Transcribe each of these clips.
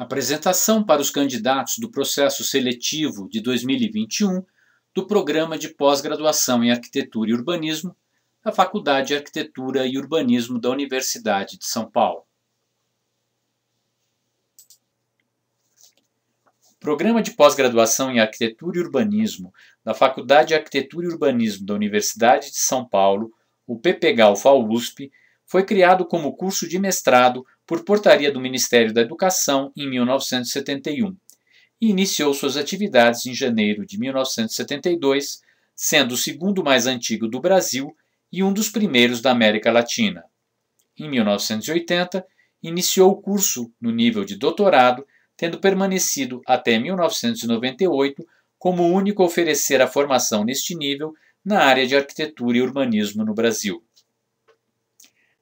Apresentação para os candidatos do processo seletivo de 2021 do Programa de Pós-Graduação em Arquitetura e Urbanismo da Faculdade de Arquitetura e Urbanismo da Universidade de São Paulo. Programa de Pós-Graduação em Arquitetura e Urbanismo da Faculdade de Arquitetura e Urbanismo da Universidade de São Paulo, o PPGAL-FAUSP, foi criado como curso de mestrado por portaria do Ministério da Educação em 1971 e iniciou suas atividades em janeiro de 1972, sendo o segundo mais antigo do Brasil e um dos primeiros da América Latina. Em 1980, iniciou o curso no nível de doutorado, tendo permanecido até 1998 como o único a oferecer a formação neste nível na área de arquitetura e urbanismo no Brasil.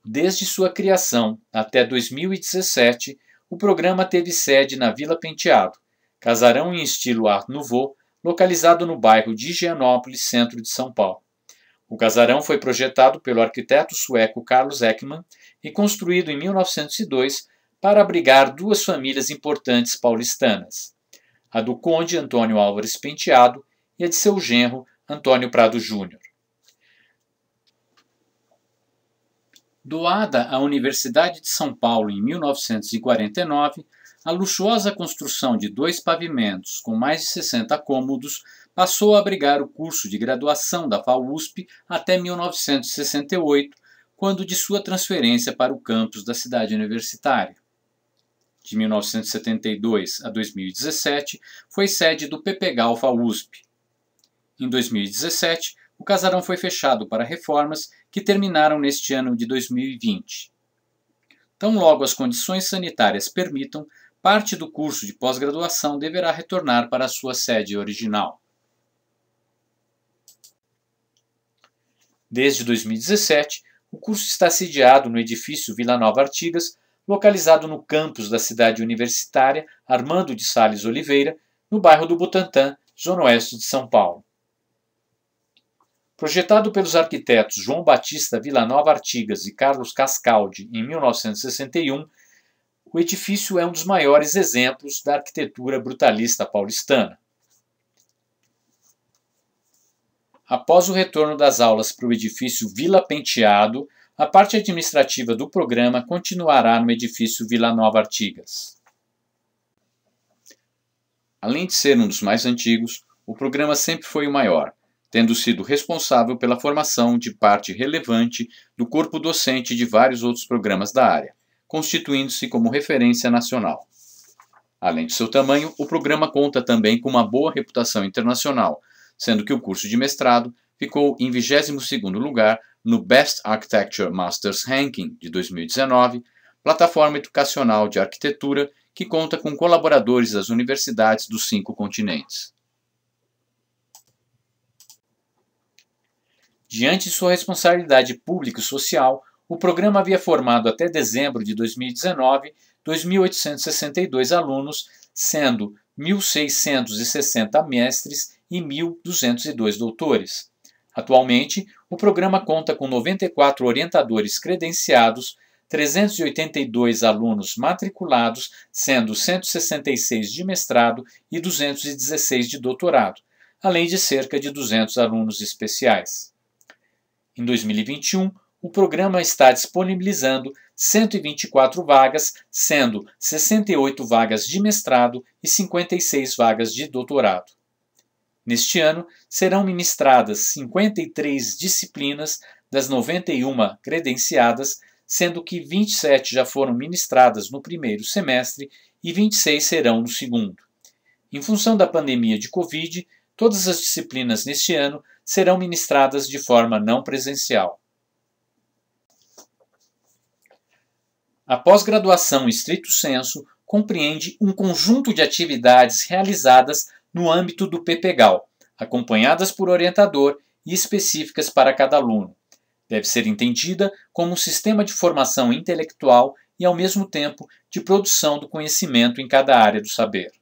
Desde sua criação até 2017, o programa teve sede na Vila Penteado, casarão em estilo Art Nouveau, localizado no bairro de Higienópolis, centro de São Paulo. O casarão foi projetado pelo arquiteto sueco Carlos Ekman e construído em 1902 para abrigar duas famílias importantes paulistanas, a do conde Antônio Álvares Penteado e a de seu genro Antônio Prado Júnior. Doada à Universidade de São Paulo em 1949, a luxuosa construção de dois pavimentos com mais de 60 cômodos passou a abrigar o curso de graduação da FAUSP até 1968, quando de sua transferência para o campus da cidade universitária. De 1972 a 2017, foi sede do PPGAL FAUSP. Em 2017, o casarão foi fechado para reformas que terminaram neste ano de 2020. Tão logo as condições sanitárias permitam, parte do curso de pós-graduação deverá retornar para a sua sede original. Desde 2017, o curso está sediado no edifício Vila Nova Artigas, localizado no campus da cidade universitária Armando de Sales Oliveira, no bairro do Butantã, zona oeste de São Paulo. Projetado pelos arquitetos João Batista Villanova Artigas e Carlos Cascaldi em 1961, o edifício é um dos maiores exemplos da arquitetura brutalista paulistana. Após o retorno das aulas para o edifício Vila Penteado, a parte administrativa do programa continuará no edifício Vila Nova Artigas. Além de ser um dos mais antigos, o programa sempre foi o maior, tendo sido responsável pela formação de parte relevante do corpo docente de vários outros programas da área, constituindo-se como referência nacional. Além de seu tamanho, o programa conta também com uma boa reputação internacional, sendo que o curso de mestrado ficou em 22º lugar no Best Architecture Masters Ranking de 2019, plataforma educacional de arquitetura que conta com colaboradores das universidades dos cinco continentes. Diante de sua responsabilidade pública e social, o programa havia formado até dezembro de 2019 2.862 alunos, sendo 1.660 mestres e 1.202 doutores. Atualmente, o programa conta com 94 orientadores credenciados, 382 alunos matriculados, sendo 166 de mestrado e 216 de doutorado, além de cerca de 200 alunos especiais. Em 2021, o programa está disponibilizando 124 vagas, sendo 68 vagas de mestrado e 56 vagas de doutorado. Neste ano, serão ministradas 53 disciplinas das 91 credenciadas, sendo que 27 já foram ministradas no primeiro semestre e 26 serão no segundo. Em função da pandemia de Covid, todas as disciplinas neste ano serão ministradas de forma não presencial. A pós-graduação estrito senso compreende um conjunto de atividades realizadas no âmbito do PPGAL, acompanhadas por orientador e específicas para cada aluno. Deve ser entendida como um sistema de formação intelectual e, ao mesmo tempo, de produção do conhecimento em cada área do saber.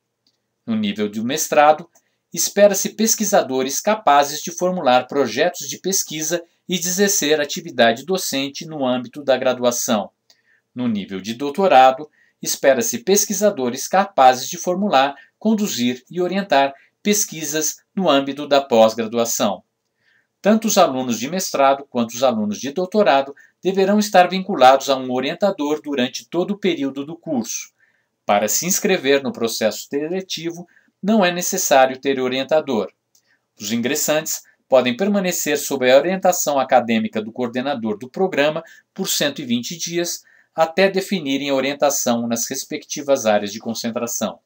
No nível do mestrado, espera-se pesquisadores capazes de formular projetos de pesquisa e de exercer atividade docente no âmbito da graduação. No nível de doutorado, espera-se pesquisadores capazes de formular, conduzir e orientar pesquisas no âmbito da pós-graduação. Tanto os alunos de mestrado quanto os alunos de doutorado deverão estar vinculados a um orientador durante todo o período do curso. Para se inscrever no processo seletivo, não é necessário ter orientador. Os ingressantes podem permanecer sob a orientação acadêmica do coordenador do programa por 120 dias, até definirem orientação nas respectivas áreas de concentração.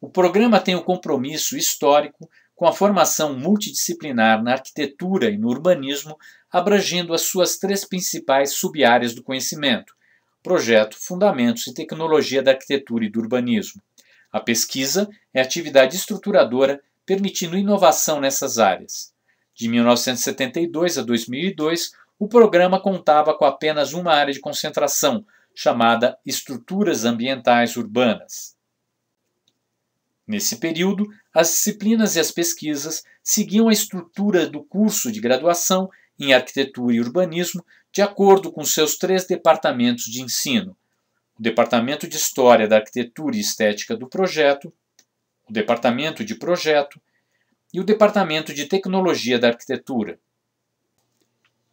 O programa tem um compromisso histórico com a formação multidisciplinar na arquitetura e no urbanismo, abrangendo as suas três principais subáreas do conhecimento: projeto, fundamentos e tecnologia da arquitetura e do urbanismo. A pesquisa é atividade estruturadora, permitindo inovação nessas áreas. De 1972 a 2002, o programa contava com apenas uma área de concentração, chamada Estruturas Ambientais Urbanas. Nesse período, as disciplinas e as pesquisas seguiam a estrutura do curso de graduação em Arquitetura e Urbanismo de acordo com seus três departamentos de ensino: o Departamento de História da Arquitetura e Estética do Projeto, o Departamento de Projeto e o Departamento de Tecnologia da Arquitetura.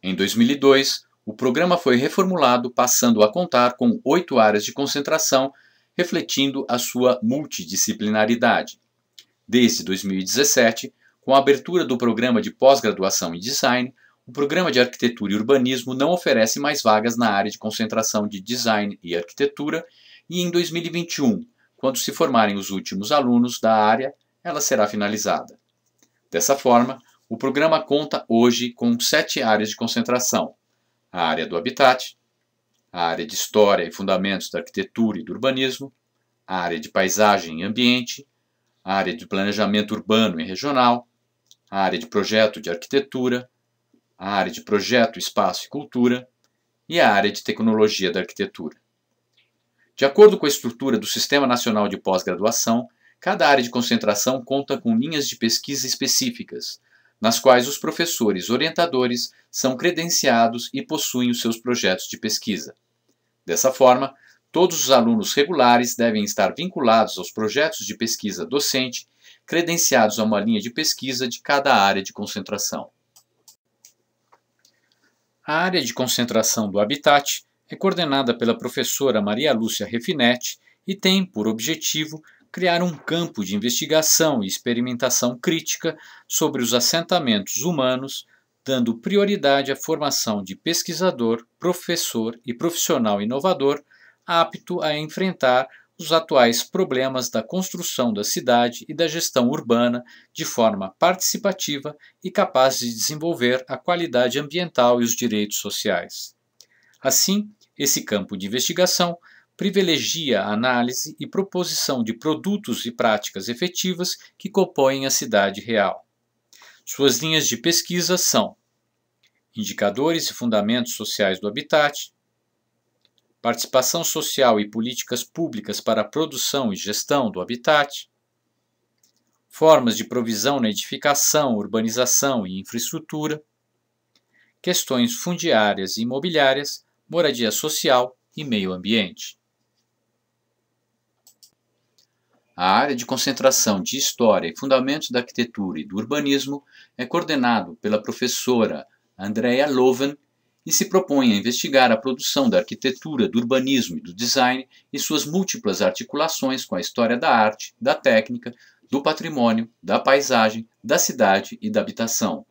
Em 2002, o programa foi reformulado, passando a contar com oito áreas de concentração refletindo a sua multidisciplinaridade. Desde 2017, com a abertura do programa de pós-graduação em design, o programa de arquitetura e urbanismo não oferece mais vagas na área de concentração de design e arquitetura, e em 2021, quando se formarem os últimos alunos da área, ela será finalizada. Dessa forma, o programa conta hoje com sete áreas de concentração: a área do habitat, a área de História e Fundamentos da Arquitetura e do Urbanismo, a área de Paisagem e Ambiente, a área de Planejamento Urbano e Regional, a área de Projeto de Arquitetura, a área de Projeto, Espaço e Cultura e a área de Tecnologia da Arquitetura. De acordo com a estrutura do Sistema Nacional de Pós-Graduação, cada área de concentração conta com linhas de pesquisa específicas, nas quais os professores orientadores são credenciados e possuem os seus projetos de pesquisa. Dessa forma, todos os alunos regulares devem estar vinculados aos projetos de pesquisa docente, credenciados a uma linha de pesquisa de cada área de concentração. A área de concentração do Habitat é coordenada pela professora Maria Lúcia Refinetti e tem por objetivo criar um campo de investigação e experimentação crítica sobre os assentamentos humanos, dando prioridade à formação de pesquisador, professor e profissional inovador apto a enfrentar os atuais problemas da construção da cidade e da gestão urbana de forma participativa e capaz de desenvolver a qualidade ambiental e os direitos sociais. Assim, esse campo de investigação privilegia a análise e proposição de produtos e práticas efetivas que compõem a cidade real. Suas linhas de pesquisa são indicadores e fundamentos sociais do habitat, participação social e políticas públicas para a produção e gestão do habitat, formas de provisão na edificação, urbanização e infraestrutura, questões fundiárias e imobiliárias, moradia social e meio ambiente. A área de concentração de História e Fundamentos da Arquitetura e do Urbanismo é coordenado pela professora Andrea Loven e se propõe a investigar a produção da arquitetura, do urbanismo e do design e suas múltiplas articulações com a história da arte, da técnica, do patrimônio, da paisagem, da cidade e da habitação.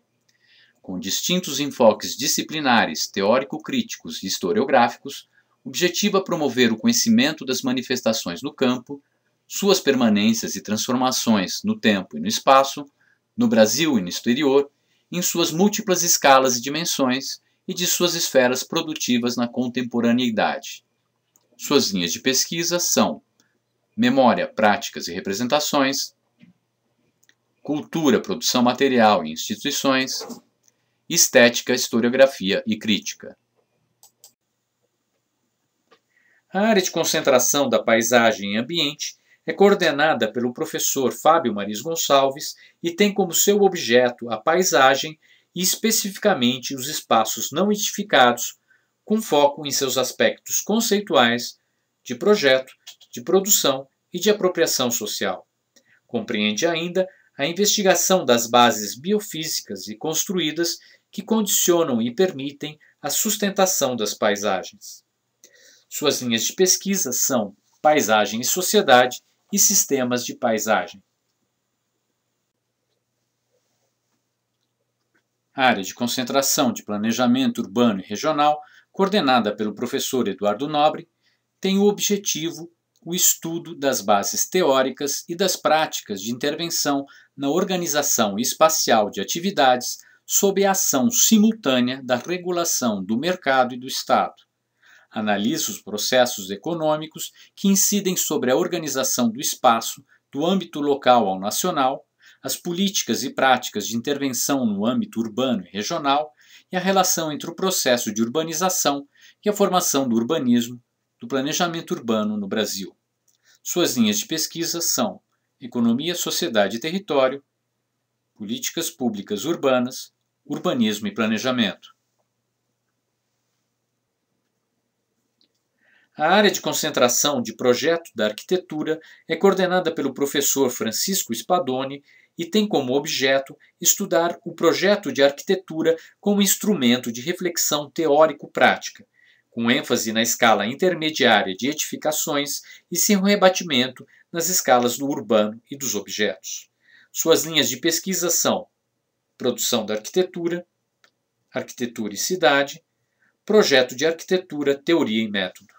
Com distintos enfoques disciplinares, teórico-críticos e historiográficos, objetiva promover o conhecimento das manifestações no campo, suas permanências e transformações no tempo e no espaço, no Brasil e no exterior, em suas múltiplas escalas e dimensões e de suas esferas produtivas na contemporaneidade. Suas linhas de pesquisa são memória, práticas e representações, cultura, produção material e instituições, estética, historiografia e crítica. A área de concentração da paisagem e ambiente é coordenada pelo professor Fábio Maris Gonçalves e tem como seu objeto a paisagem e especificamente os espaços não edificados, com foco em seus aspectos conceituais, de projeto, de produção e de apropriação social. Compreende ainda a investigação das bases biofísicas e construídas que condicionam e permitem a sustentação das paisagens. Suas linhas de pesquisa são paisagem e sociedade e sistemas de paisagem. Área de concentração de planejamento urbano e regional, coordenada pelo professor Eduardo Nobre, tem o objetivo o estudo das bases teóricas e das práticas de intervenção na organização espacial de atividades sob a ação simultânea da regulação do mercado e do Estado. Analisa os processos econômicos que incidem sobre a organização do espaço do âmbito local ao nacional, as políticas e práticas de intervenção no âmbito urbano e regional e a relação entre o processo de urbanização e a formação do urbanismo, do planejamento urbano no Brasil. Suas linhas de pesquisa são Economia, Sociedade e Território, Políticas Públicas Urbanas, Urbanismo e Planejamento. A área de concentração de projeto da arquitetura é coordenada pelo professor Francisco Spadoni e tem como objeto estudar o projeto de arquitetura como instrumento de reflexão teórico-prática com ênfase na escala intermediária de edificações e sem rebatimento nas escalas do urbano e dos objetos. Suas linhas de pesquisa são produção da arquitetura, arquitetura e cidade, projeto de arquitetura, teoria e método.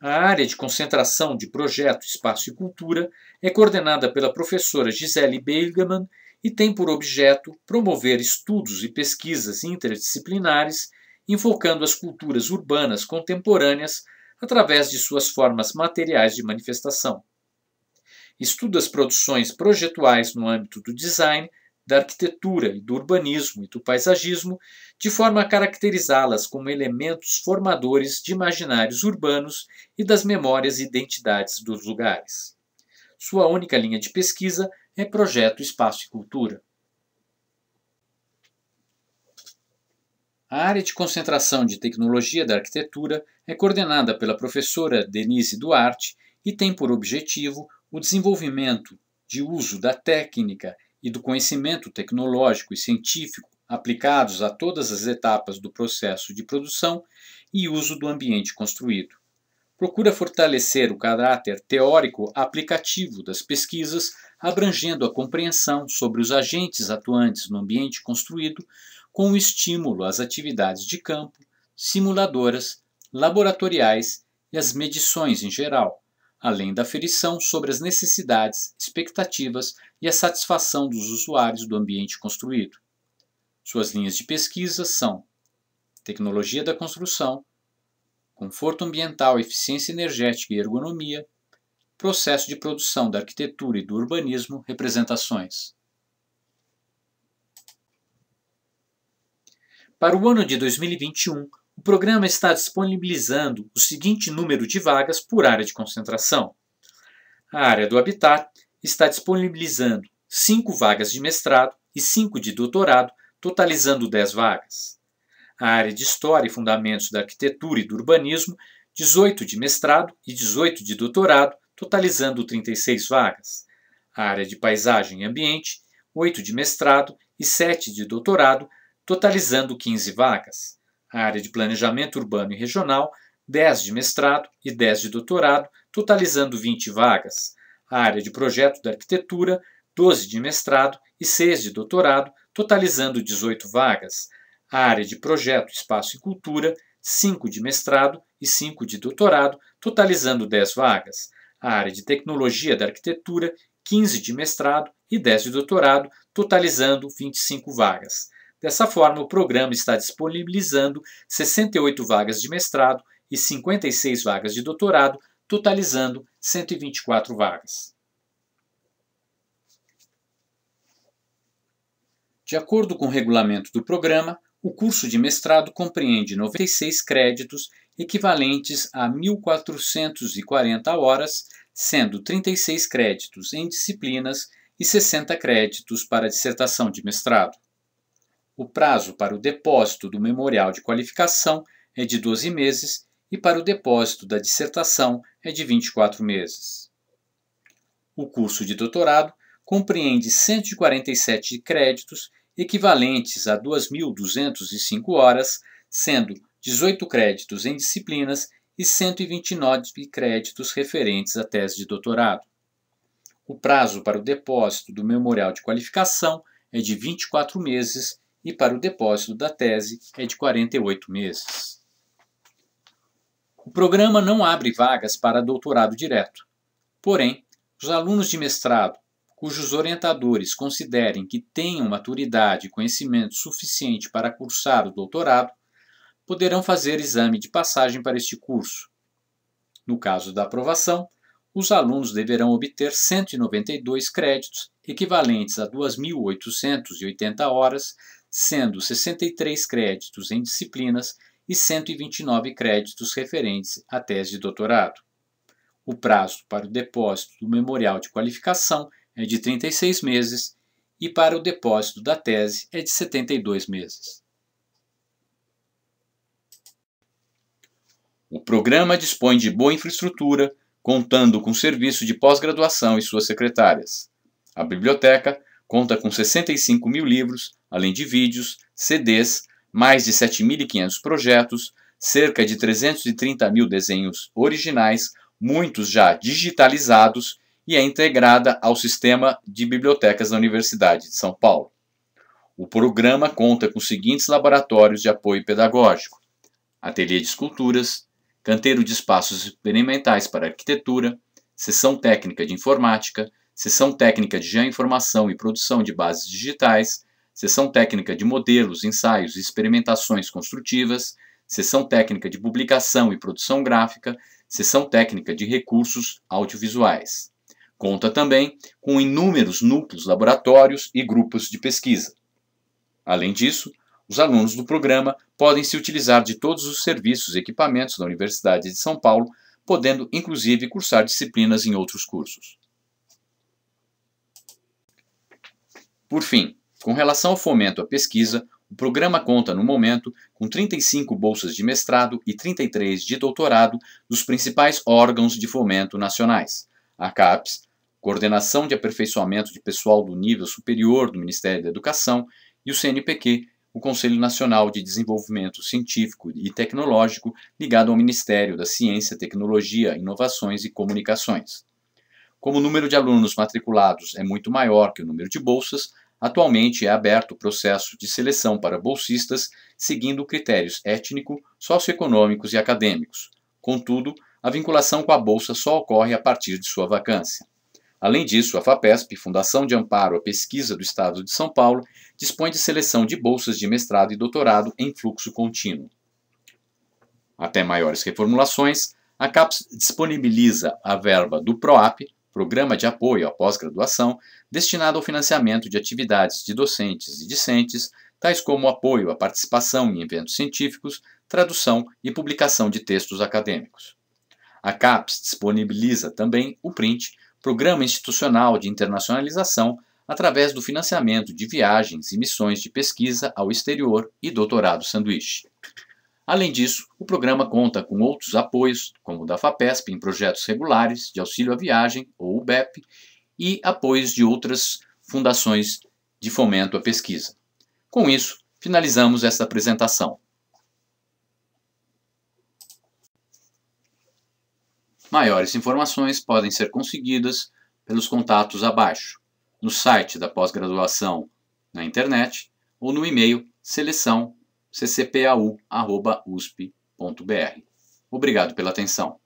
A área de concentração de projeto, espaço e cultura é coordenada pela professora Gisele Beilgemann e tem por objeto promover estudos e pesquisas interdisciplinares enfocando as culturas urbanas contemporâneas através de suas formas materiais de manifestação. Estuda as produções projetuais no âmbito do design, da arquitetura e do urbanismo e do paisagismo, de forma a caracterizá-las como elementos formadores de imaginários urbanos e das memórias e identidades dos lugares. Sua única linha de pesquisa é Projeto Espaço e Cultura. A área de concentração de tecnologia da arquitetura é coordenada pela professora Denise Duarte e tem por objetivo o desenvolvimento de uso da técnica e do conhecimento tecnológico e científico aplicados a todas as etapas do processo de produção e uso do ambiente construído. Procura fortalecer o caráter teórico aplicativo das pesquisas, abrangendo a compreensão sobre os agentes atuantes no ambiente construído, com o estímulo às atividades de campo, simuladoras, laboratoriais e as medições em geral, além da aferição sobre as necessidades, expectativas e a satisfação dos usuários do ambiente construído. Suas linhas de pesquisa são tecnologia da construção, conforto ambiental, eficiência energética e ergonomia, processo de produção da arquitetura e do urbanismo, representações. Para o ano de 2021, o programa está disponibilizando o seguinte número de vagas por área de concentração. A área do Habitat está disponibilizando 5 vagas de mestrado e 5 de doutorado, totalizando 10 vagas a área de História e Fundamentos da Arquitetura e do Urbanismo, 18 de mestrado e 18 de doutorado, totalizando 36 vagas. A área de Paisagem e Ambiente, 8 de mestrado e 7 de doutorado, totalizando 15 vagas. A área de Planejamento Urbano e Regional, 10 de mestrado e 10 de doutorado, totalizando 20 vagas. A área de Projeto da Arquitetura, 12 de mestrado e 6 de doutorado, totalizando 18 vagas a área de projeto, espaço e cultura, 5 de mestrado e 5 de doutorado, totalizando 10 vagas. A área de tecnologia da arquitetura, 15 de mestrado e 10 de doutorado, totalizando 25 vagas. Dessa forma, o programa está disponibilizando 68 vagas de mestrado e 56 vagas de doutorado, totalizando 124 vagas. De acordo com o regulamento do programa, o curso de mestrado compreende 96 créditos, equivalentes a 1.440 horas, sendo 36 créditos em disciplinas e 60 créditos para dissertação de mestrado. O prazo para o depósito do memorial de qualificação é de 12 meses e para o depósito da dissertação é de 24 meses. O curso de doutorado compreende 147 créditos equivalentes a 2.205 horas, sendo 18 créditos em disciplinas e 129 créditos referentes à tese de doutorado. O prazo para o depósito do memorial de qualificação é de 24 meses e para o depósito da tese é de 48 meses. O programa não abre vagas para doutorado direto. Porém, os alunos de mestrado, cujos orientadores considerem que tenham maturidade e conhecimento suficiente para cursar o doutorado, poderão fazer exame de passagem para este curso. No caso da aprovação, os alunos deverão obter 192 créditos, equivalentes a 2.880 horas, sendo 63 créditos em disciplinas e 129 créditos referentes à tese de doutorado. O prazo para o depósito do memorial de qualificação é de 36 meses e para o depósito da tese é de 72 meses. O programa dispõe de boa infraestrutura, contando com serviço de pós-graduação e suas secretárias. A biblioteca conta com 65 mil livros, além de vídeos, CDs, mais de 7.500 projetos, cerca de 330 mil desenhos originais, muitos já digitalizados, e é integrada ao sistema de bibliotecas da Universidade de São Paulo. O programa conta com os seguintes laboratórios de apoio pedagógico: ateliê de esculturas, canteiro de espaços experimentais para arquitetura, seção técnica de informática, seção técnica de geoinformação e produção de bases digitais, seção técnica de modelos, ensaios e experimentações construtivas, seção técnica de publicação e produção gráfica, seção técnica de recursos audiovisuais. Conta também com inúmeros núcleos, laboratórios e grupos de pesquisa. Além disso, os alunos do programa podem se utilizar de todos os serviços e equipamentos da Universidade de São Paulo, podendo inclusive cursar disciplinas em outros cursos. Por fim, com relação ao fomento à pesquisa, o programa conta, no momento, com 35 bolsas de mestrado e 33 de doutorado dos principais órgãos de fomento nacionais: a CAPES, Coordenação de Aperfeiçoamento de Pessoal do Nível Superior do Ministério da Educação, e o CNPq, o Conselho Nacional de Desenvolvimento Científico e Tecnológico, ligado ao Ministério da Ciência, Tecnologia, Inovações e Comunicações. Como o número de alunos matriculados é muito maior que o número de bolsas, Atualmente é aberto o processo de seleção para bolsistas seguindo critérios étnico, socioeconômicos e acadêmicos. Contudo, a vinculação com a bolsa só ocorre a partir de sua vacância. Além disso, a FAPESP, Fundação de Amparo à Pesquisa do Estado de São Paulo, dispõe de seleção de bolsas de mestrado e doutorado em fluxo contínuo. Até maiores reformulações, a CAPES disponibiliza a verba do PROAP programa de apoio à pós-graduação destinado ao financiamento de atividades de docentes e discentes, tais como apoio à participação em eventos científicos, tradução e publicação de textos acadêmicos. A CAPES disponibiliza também o PRINT, Programa Institucional de Internacionalização, através do financiamento de viagens e missões de pesquisa ao exterior e doutorado sanduíche. Além disso, o programa conta com outros apoios, como o da FAPESP em projetos regulares de auxílio à viagem, ou o BEP, e apoios de outras fundações de fomento à pesquisa. Com isso, finalizamos esta apresentação. Maiores informações podem ser conseguidas pelos contatos abaixo, no site da pós-graduação na internet ou no e-mail seleção ccpau.usp.br. Obrigado pela atenção.